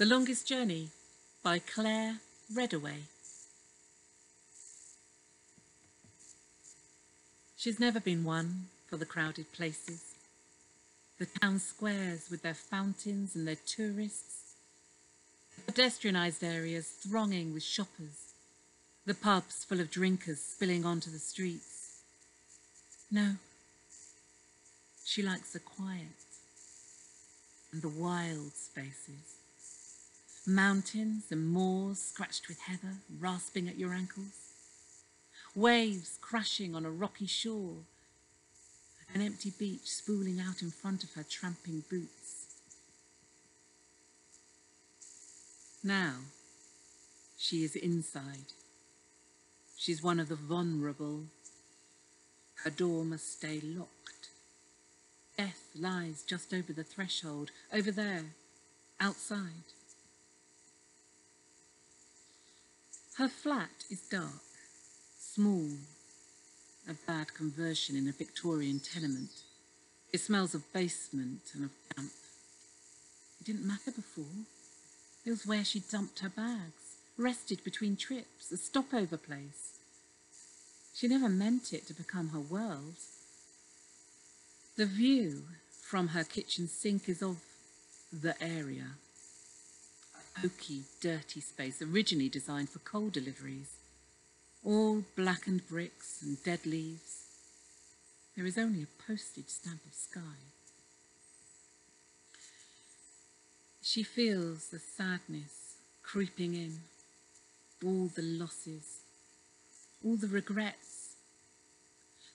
The Longest Journey by Clare Reddaway. She's never been one for the crowded places, the town squares with their fountains and their tourists, the pedestrianised areas thronging with shoppers, the pubs full of drinkers spilling onto the streets. No, she likes the quiet and the wild spaces. Mountains and moors scratched with heather, rasping at your ankles. Waves crashing on a rocky shore. An empty beach spooling out in front of her tramping boots. Now, she is inside. She's one of the vulnerable. Her door must stay locked. Death lies just over the threshold, over there, outside. Her flat is dark, small, a bad conversion in a Victorian tenement. It smells of basement and of damp. It didn't matter before. It was where she dumped her bags, rested between trips, a stopover place. She never meant it to become her world. The view from her kitchen sink is of the area. Pokey, dirty space originally designed for coal deliveries. All blackened bricks and dead leaves. There is only a postage stamp of sky. She feels the sadness creeping in, all the losses, all the regrets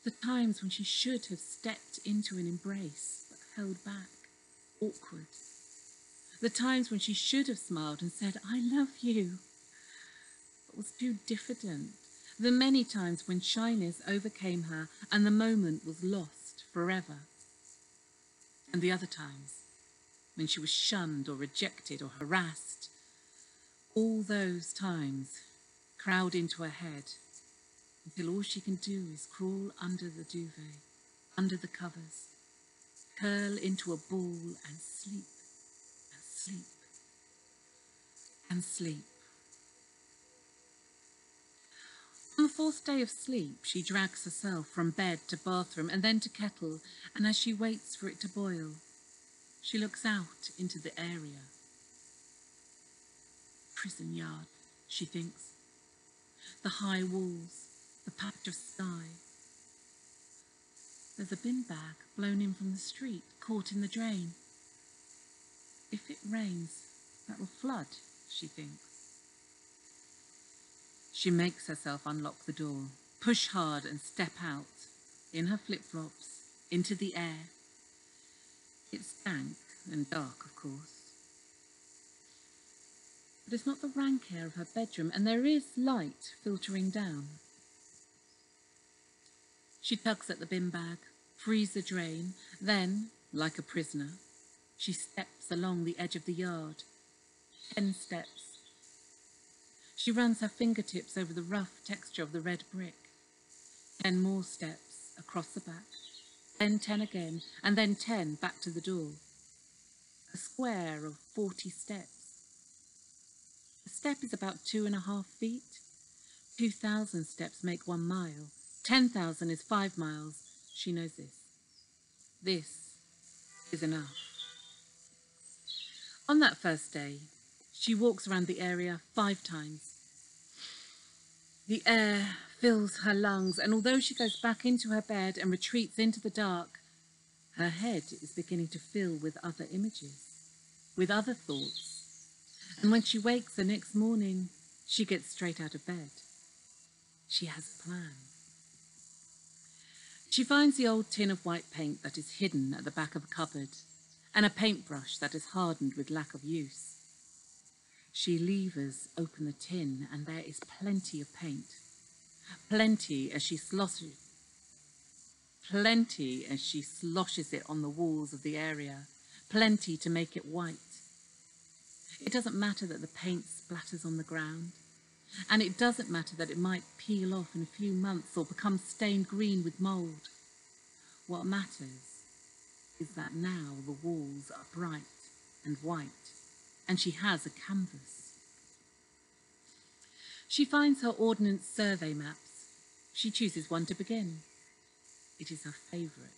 the times when she should have stepped into an embrace but held back, awkward. The times when she should have smiled and said, I love you, but was too diffident. The many times when shyness overcame her and the moment was lost forever. And the other times when she was shunned or rejected or harassed. All those times crowd into her head until all she can do is crawl under the duvet, under the covers, curl into a ball and sleep, sleep, and sleep. On the fourth day of sleep, she drags herself from bed to bathroom and then to kettle, and as she waits for it to boil, she looks out into the area. Prison yard, she thinks. The high walls, the patch of sky. There's a bin bag blown in from the street, caught in the drain. If it rains, that will flood, she thinks. She makes herself unlock the door, push hard and step out, in her flip-flops, into the air. It's dank and dark, of course. But it's not the rank air of her bedroom, and there is light filtering down. She tugs at the bin bag, frees the drain, then, like a prisoner, she steps along the edge of the yard. Ten steps. She runs her fingertips over the rough texture of the red brick. Ten more steps across the back, then ten again, and then ten back to the door. A square of forty steps. A step is about two and a half feet. Two thousand steps make one mile. 10,000 is five miles. She knows this. This is enough. On that first day, she walks around the area five times. The air fills her lungs, and although she goes back into her bed and retreats into the dark, her head is beginning to fill with other images, with other thoughts. And when she wakes the next morning, she gets straight out of bed. She has a plan. She finds the old tin of white paint that is hidden at the back of a cupboard and a paintbrush that is hardened with lack of use. She levers open the tin and there is plenty of paint. Plenty as she sloshes plenty as she sloshes it on the walls of the area, plenty to make it white. It doesn't matter that the paint splatters on the ground. And it doesn't matter that it might peel off in a few months or become stained green with mould. What matters is that now the walls are bright and white and she has a canvas. She finds her Ordnance Survey maps. She chooses one to begin. It is her favourite.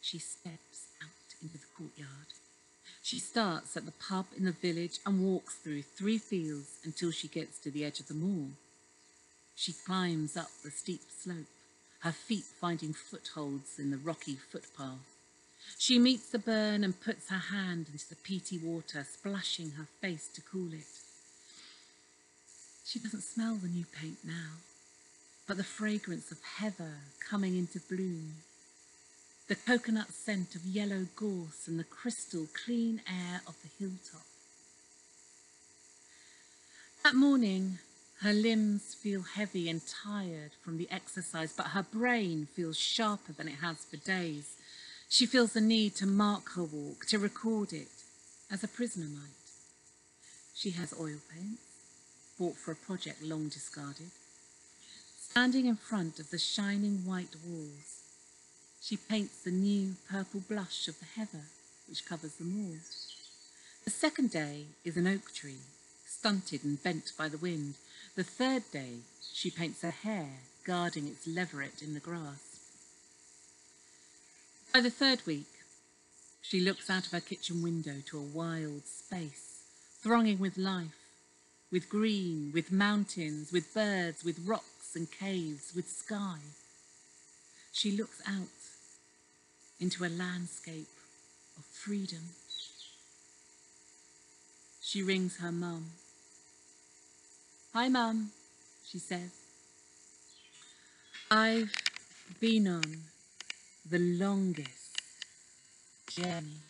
She steps out into the courtyard. She starts at the pub in the village and walks through three fields until she gets to the edge of the moor. She climbs up the steep slope, her feet finding footholds in the rocky footpath. She meets the burn and puts her hand into the peaty water, splashing her face to cool it. She doesn't smell the new paint now, but the fragrance of heather coming into bloom, the coconut scent of yellow gorse and the crystal clean air of the hilltop. That morning, her limbs feel heavy and tired from the exercise, but her brain feels sharper than it has for days. She feels the need to mark her walk, to record it, as a prisoner might. She has oil paints, bought for a project long discarded. Standing in front of the shining white walls, she paints the new purple blush of the heather which covers the moor. The second day is an oak tree, stunted and bent by the wind. The third day, she paints a hare guarding its leveret in the grass. By the third week, she looks out of her kitchen window to a wild space, thronging with life, with green, with mountains, with birds, with rocks and caves, with sky. She looks out into a landscape of freedom. She rings her mum. Hi, mum, she says. I've been on the longest journey.